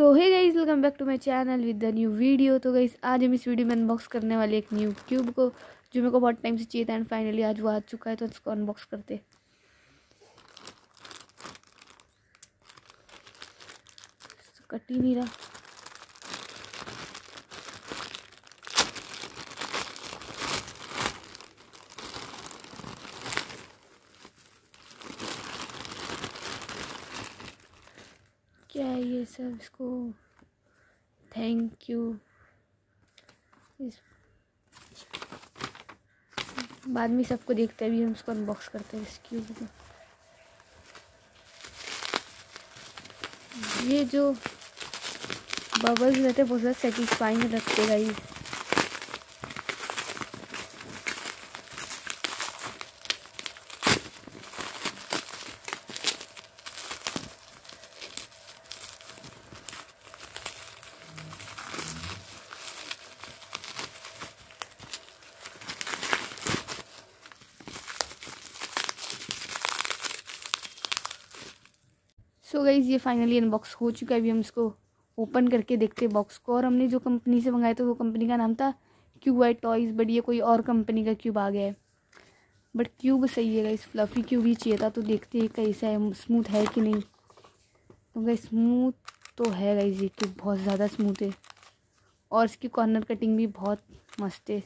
So hey guys welcome back to my channel with the new video तो guys आज हम इस video में अनबॉक्स करने वाले एक न्यू क्यूब को, जो मेरे को बहुत टाइम से चाहिए था एंड फाइनली आज वो आ चुका है तो इसको अनबॉक्स करते कट ही नहीं रहा। क्या ये सब इसको। थैंक यू इस बाद में सबको देखते हैं, अभी हम इसको अनबॉक्स करते हैं इस क्यूब को ये जो बबल्स रहते हैं बहुत ज़्यादा सेटिस्फाइंग रखते हैं सो so गाइज़ ये फाइनली अनबॉक्स हो चुका है। अभी हम इसको ओपन करके देखते हैं बॉक्स को। और हमने जो कंपनी से मंगाया था, वो कंपनी का नाम था क्यूब वाई टॉयज़ बट ये कोई और कंपनी का क्यूब आ गया है। बट क्यूब सही है गाइस फ्लफ़ी क्यूब ही चाहिए था तो देखते हैं कैसा है स्मूथ है कि नहीं। तो गाइस स्मूथ तो है गाइस ये क्यूब बहुत ज़्यादा स्मूथ है। और इसकी कॉर्नर कटिंग भी बहुत मस्त है।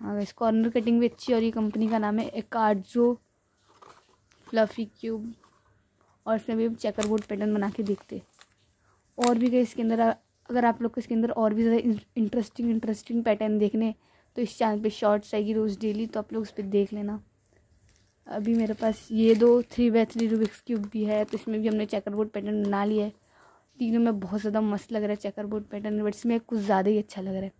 हाँ गाइस कॉर्नर कटिंग भी अच्छी और ये कंपनी का नाम है एकार्जो फ्लफ़ी क्यूब और इसमें भी चेकर बोर्ड पैटर्न बना के देखते। और भी गए इसके अंदर अगर आप लोग को इसके अंदर और भी ज़्यादा इंटरेस्टिंग इंटरेस्टिंग पैटर्न देखने तो इस चैनल पे शॉर्ट्स आएगी रोज़ डेली तो आप लोग उस पर देख लेना। अभी मेरे पास ये दो three by three Rubik's cube भी है तो इसमें भी हमने चेकर बोर्ड पैटर्न बना लिया है। तीनों में बहुत ज़्यादा मस्त लग रहा है चेकर बोर्ड पैटर्न बट इसमें कुछ ज़्यादा ही अच्छा लग रहा है।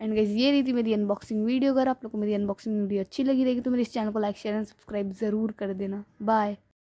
एंड गाइज़ ये रही थी मेरी अनबॉक्सिंग वीडियो अगर आप लोग को मेरी अनबॉक्सिंग वीडियो अच्छी लगी रहेगी तो मेरे इस चैनल को लाइक शेयर एंड सब्सक्राइब ज़रूर कर देना। बाय